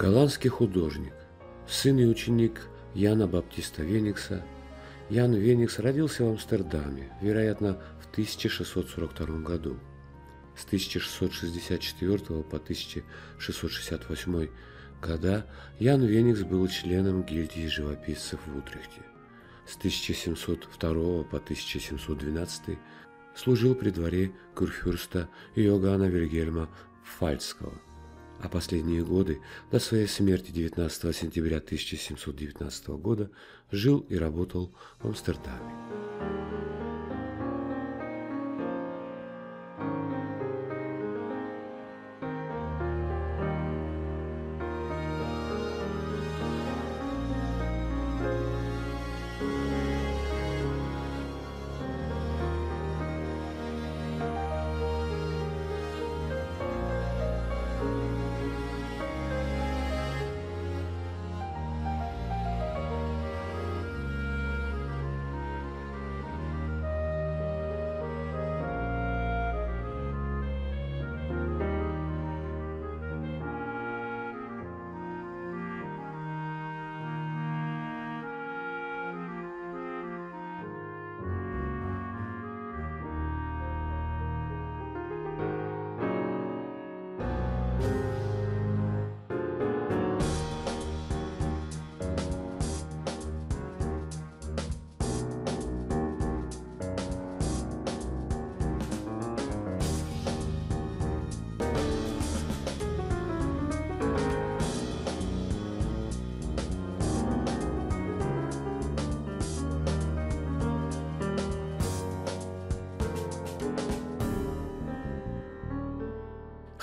Голландский художник, сын и ученик Яна Баптиста Веникса, Ян Веникс родился в Амстердаме, вероятно, в 1642 году. С 1664 по 1668 года Ян Веникс был членом гильдии живописцев в Утрехте. С 1702 по 1712 служил при дворе курфюрста Иоганна Вильгельма Фальцкого – а последние годы, до своей смерти 19 сентября 1719 года, жил и работал в Амстердаме.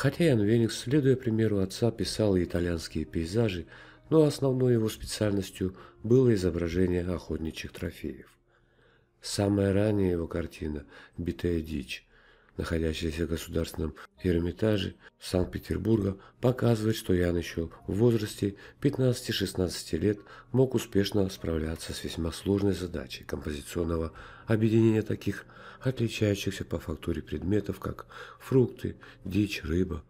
Хотя Ян Веникс, следуя примеру отца, писал и итальянские пейзажи, но основной его специальностью было изображение охотничьих трофеев. Самая ранняя его картина «Битая дичь», находящаяся в Государственном Эрмитаже Санкт-Петербурга, показывает, что Ян еще в возрасте 15-16 лет мог успешно справляться с весьма сложной задачей композиционного объединения таких отличающихся по фактуре предметов, как фрукты, дичь, рыба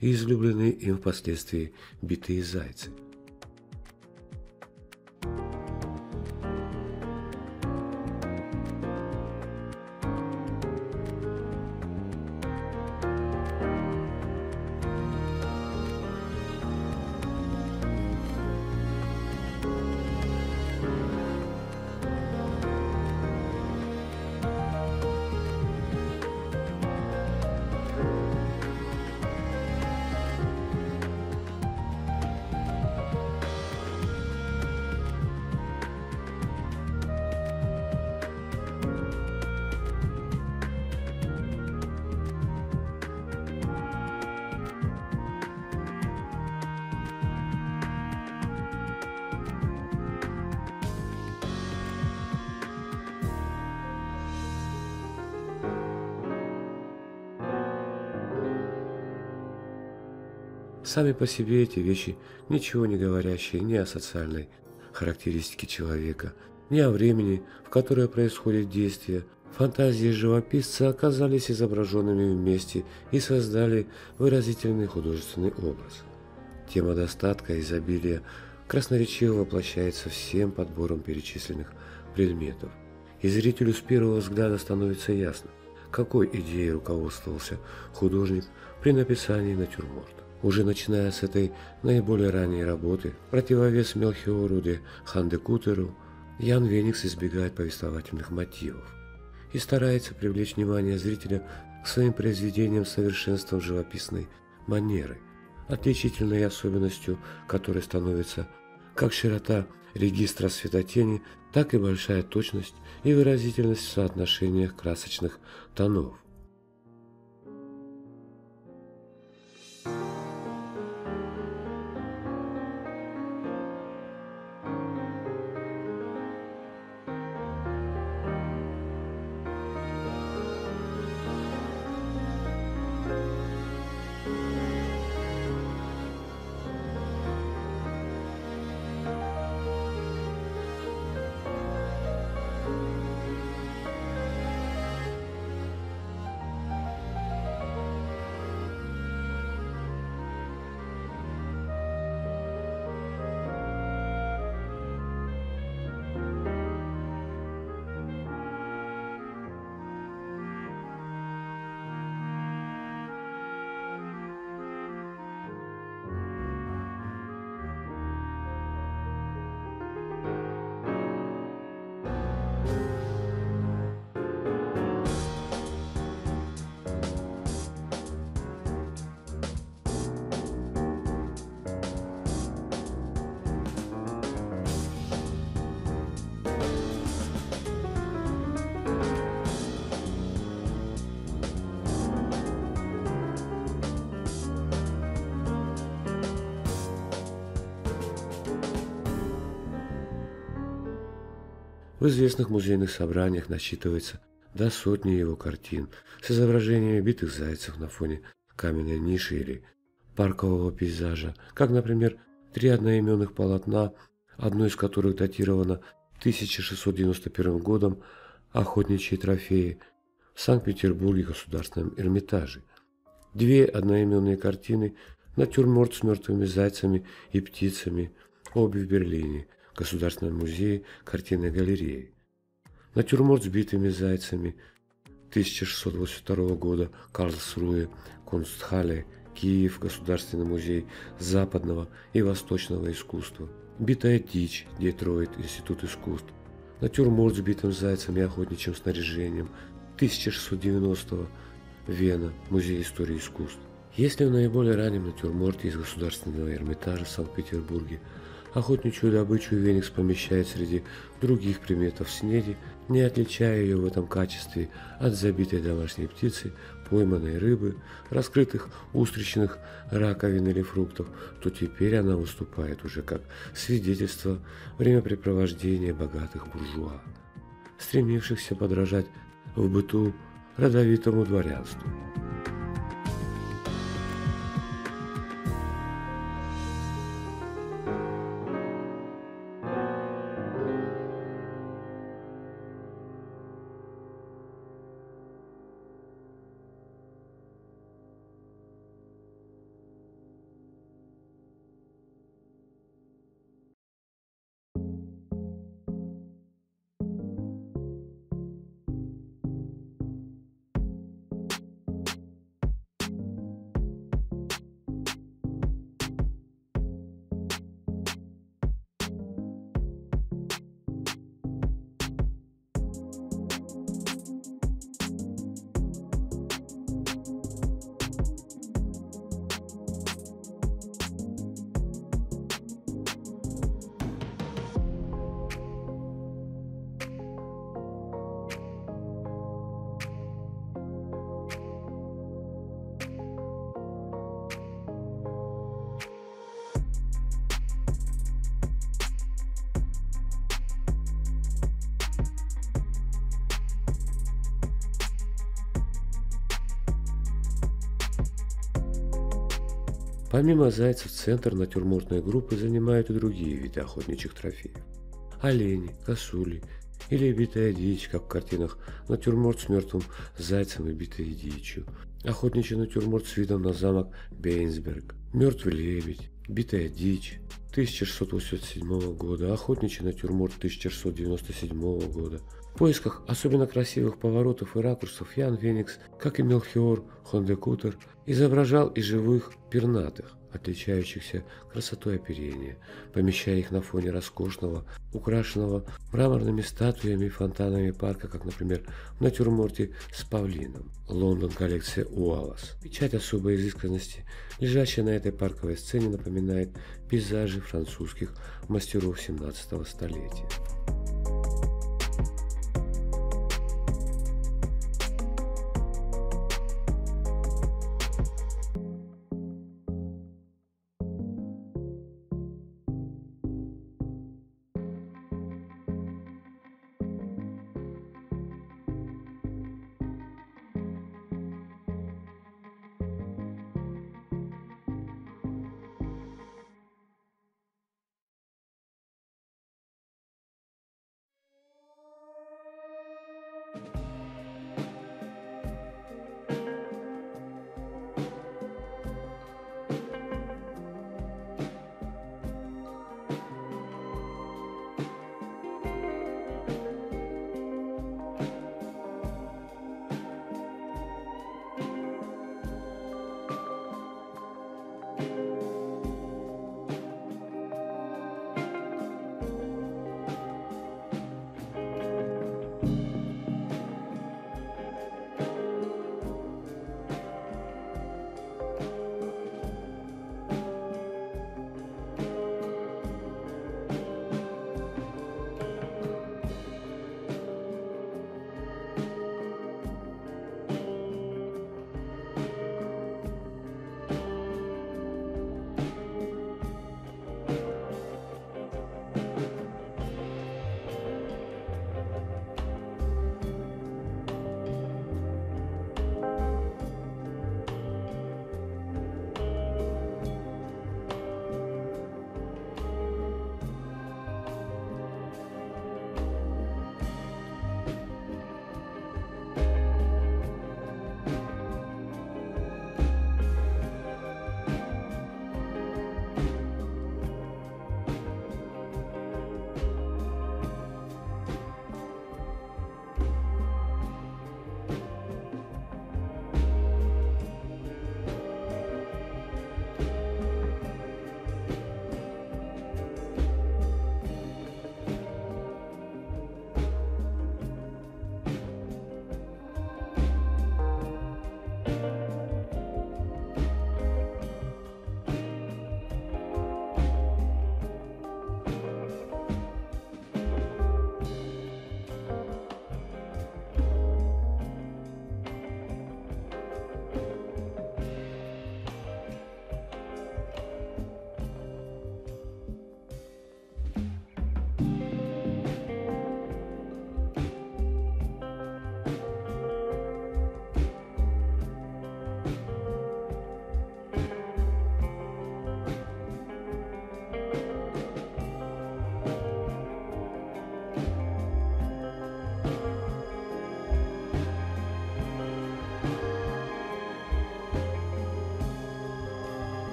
и излюбленные им впоследствии битые зайцы – Сами по себе эти вещи ничего не говорящие ни о социальной характеристике человека, ни о времени, в которое происходит действие. Фантазии живописца оказались изображенными вместе и создали выразительный художественный образ. Тема достатка, изобилия красноречиво воплощается всем подбором перечисленных предметов. И зрителю с первого взгляда становится ясно, какой идеей руководствовался художник при написании натюрморта. Уже начиная с этой наиболее ранней работы, противовес Мелхиору де Хандекутеру, Ян Веникс избегает повествовательных мотивов и старается привлечь внимание зрителя к своим произведениям совершенством живописной манеры, отличительной особенностью которой становится как широта регистра светотени, так и большая точность и выразительность в соотношениях красочных тонов. В известных музейных собраниях насчитывается до сотни его картин с изображениями битых зайцев на фоне каменной ниши или паркового пейзажа, как, например, три одноименных полотна, одно из которых датировано 1691 годом «Охотничьи трофеи» в Санкт-Петербурге Государственном Эрмитаже, две одноименные картины «Натюрморт с мертвыми зайцами и птицами», обе в Берлине, Государственном музее картинной галереи, натюрморт с битыми зайцами 1682 года Карлсруе, Кунстхале, Киев, Государственный музей западного и восточного искусства, Битая дичь, Детройт, Институт искусств, натюрморт с битым зайцем и охотничьим снаряжением 1690 Вена, Музей истории искусств. Если в наиболее раннем натюрморте из Государственного Эрмитажа в Санкт-Петербурге Охотничью добычу Веникс помещает среди других предметов снеди, не отличая ее в этом качестве от забитой домашней птицы, пойманной рыбы, раскрытых устричных раковин или фруктов, то теперь она выступает уже как свидетельство времяпрепровождения богатых буржуа, стремившихся подражать в быту родовитому дворянству. Помимо зайцев, центр натюрмортной группы занимают и другие виды охотничьих трофеев. Олени, косули или битая дичь, как в картинах натюрморт с мертвым зайцем и битой дичью, охотничий натюрморт с видом на замок Бейнсберг, мертвый лебедь, битая дичь 1687 года, охотничий натюрморт 1697 года. В поисках особенно красивых поворотов и ракурсов Ян Веникс, как и Мелхиор Хондекутер, изображал и живых пернатых, отличающихся красотой оперения, помещая их на фоне роскошного, украшенного мраморными статуями и фонтанами парка, как, например, в натюрморте с павлином. Лондон коллекция Уаллас. Печать особой изысканности, лежащая на этой парковой сцене, напоминает пейзажи французских мастеров 17 столетия.